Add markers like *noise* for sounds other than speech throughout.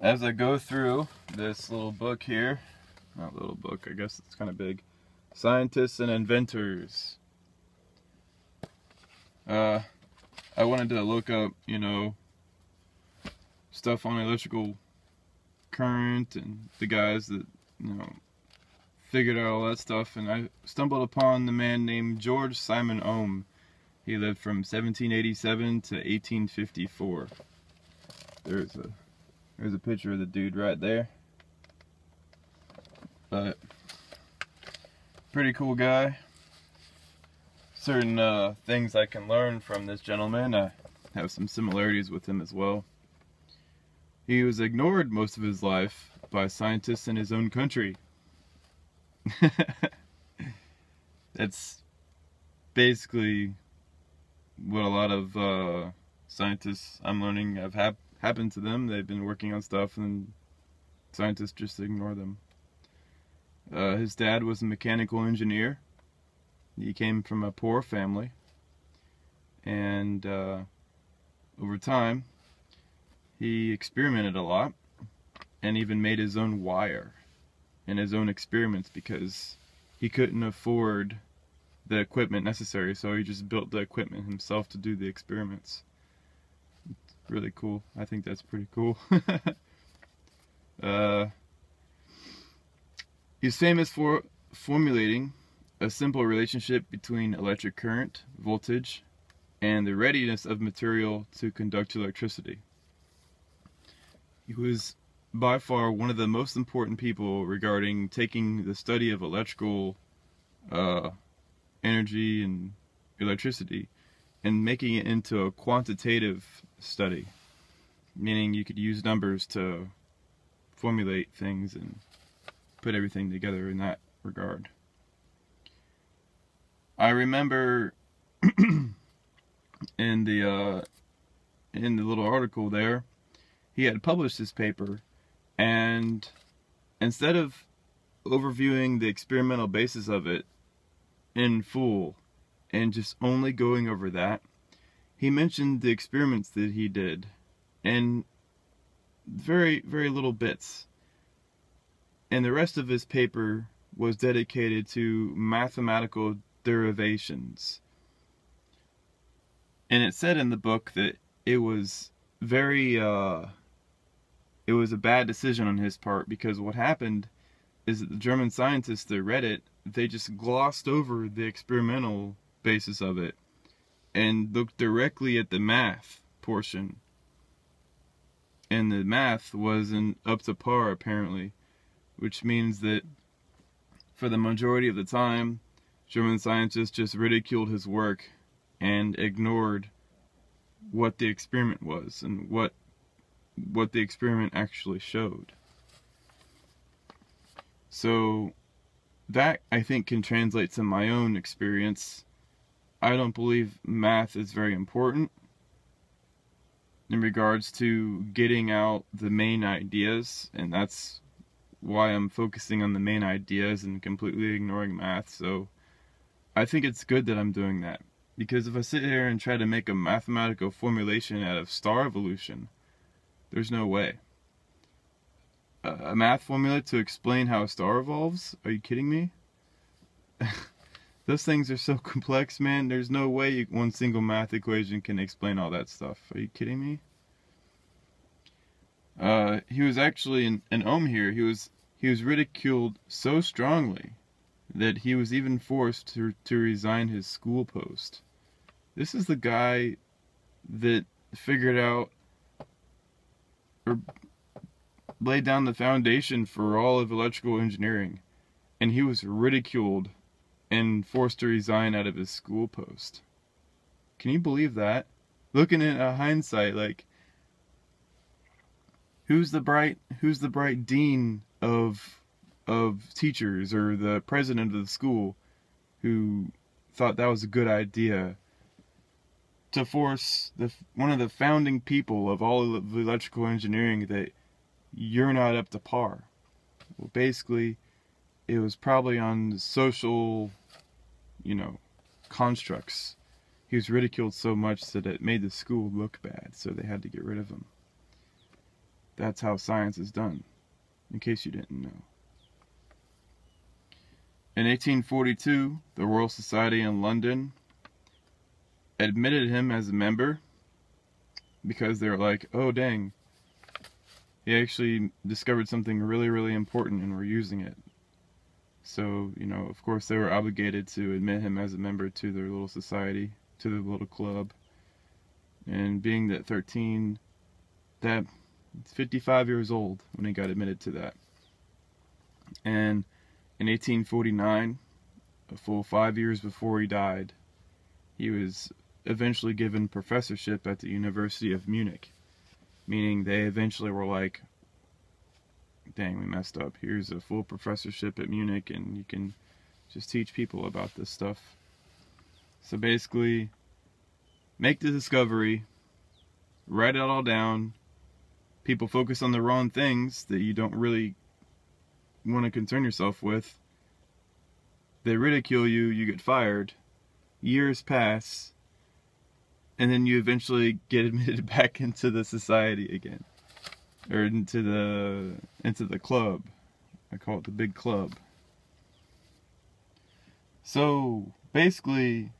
as I go through this little book here, not little book, I guess it's kind of big, Scientists and Inventors. Uh, I wanted to look up, you know, stuff on electrical current and the guys that, you know, figured out all that stuff, and I stumbled upon the man named George Simon Ohm. He lived from 1787 to 1854. There's a there's a picture of the dude right there. But pretty cool guy. Certain uh, things I can learn from this gentleman. I have some similarities with him as well. He was ignored most of his life by scientists in his own country. *laughs* That's basically what a lot of uh, scientists I'm learning have happened happened to them. They've been working on stuff and scientists just ignore them. Uh, his dad was a mechanical engineer. He came from a poor family. And uh, over time, he experimented a lot and even made his own wire and his own experiments because he couldn't afford the equipment necessary, so he just built the equipment himself to do the experiments really cool. I think that's pretty cool. *laughs* uh, he's famous for formulating a simple relationship between electric current, voltage, and the readiness of material to conduct electricity. He was by far one of the most important people regarding taking the study of electrical uh, energy and electricity and making it into a quantitative study, meaning you could use numbers to formulate things and put everything together in that regard. I remember *clears throat* in the uh, in the little article there, he had published this paper, and instead of overviewing the experimental basis of it in full and just only going over that, he mentioned the experiments that he did and very, very little bits. And the rest of his paper was dedicated to mathematical derivations. And it said in the book that it was very, uh, it was a bad decision on his part because what happened is that the German scientists that read it, they just glossed over the experimental basis of it and looked directly at the math portion. And the math wasn't up to par apparently, which means that for the majority of the time, German scientists just ridiculed his work and ignored what the experiment was and what what the experiment actually showed. So that I think can translate to my own experience I don't believe math is very important in regards to getting out the main ideas, and that's why I'm focusing on the main ideas and completely ignoring math. So I think it's good that I'm doing that. Because if I sit here and try to make a mathematical formulation out of star evolution, there's no way. A math formula to explain how a star evolves? Are you kidding me? *laughs* Those things are so *laughs* complex, man. There's no way you, one single math equation can explain all that stuff. Are you kidding me? Uh, he was actually an, an ohm here. He was he was ridiculed so strongly that he was even forced to to resign his school post. This is the guy that figured out or laid down the foundation for all of electrical engineering, and he was ridiculed and forced to resign out of his school post. Can you believe that? Looking at a uh, hindsight, like who's the bright who's the bright dean of of teachers or the president of the school who thought that was a good idea to force the one of the founding people of all of electrical engineering that you're not up to par. Well, basically, it was probably on social you know, constructs. He was ridiculed so much that it made the school look bad, so they had to get rid of him. that's how science is done, in case you didn't know. In 1842, the Royal Society in London admitted him as a member because they were like, oh dang, he actually discovered something really, really important and we're using it. So, you know, of course, they were obligated to admit him as a member to their little society, to their little club. And being that 13, that 55 years old when he got admitted to that. And in 1849, a full five years before he died, he was eventually given professorship at the University of Munich, meaning they eventually were like, dang, we messed up. Here's a full professorship at Munich, and you can just teach people about this stuff. So basically, make the discovery, write it all down. People focus on the wrong things that you don't really want to concern yourself with. They ridicule you, you get fired. Years pass, and then you eventually get *laughs* admitted back into the society again. Or into the into the club. I call it the big club. So basically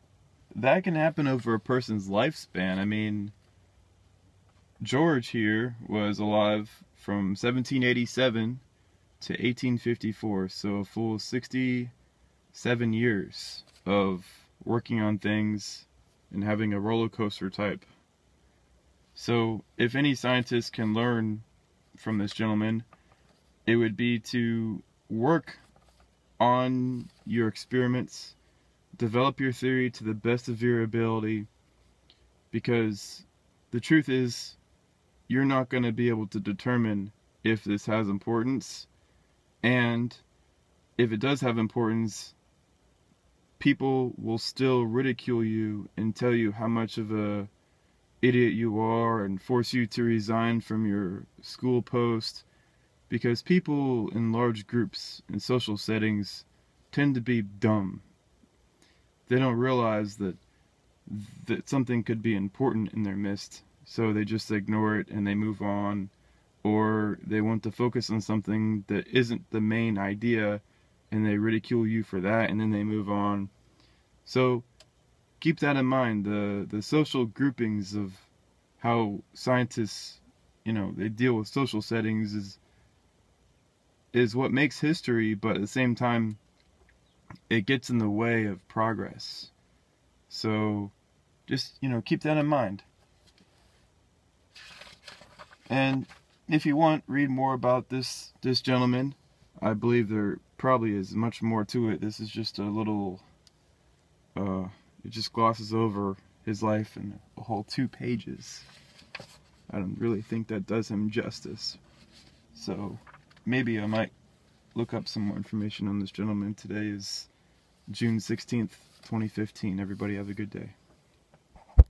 that can happen over a person's lifespan. I mean George here was alive from 1787 to 1854, so a full 67 years of working on things and having a roller coaster type. So, if any scientist can learn from this gentleman, it would be to work on your experiments, develop your theory to the best of your ability, because the truth is, you're not going to be able to determine if this has importance and if it does have importance, people will still ridicule you and tell you how much of a idiot you are and force you to resign from your school post because people in large groups in social settings tend to be dumb. They don't realize that that something could be important in their midst, so they just ignore it and they move on or they want to focus on something that isn't the main idea and they ridicule you for that and then they move on. So keep that in mind. The the social groupings of how scientists, you know, they deal with social settings is is what makes history, but at the same time it gets in the way of progress. So just, you know, keep that in mind. And if you want, read more about this this gentleman. I believe there probably is much more to it. This is just a little. Uh, it just glosses over his life in a whole two pages. I don't really think that does him justice. So maybe I might look up some more information on this gentleman. Today is June 16th, 2015. Everybody have a good day.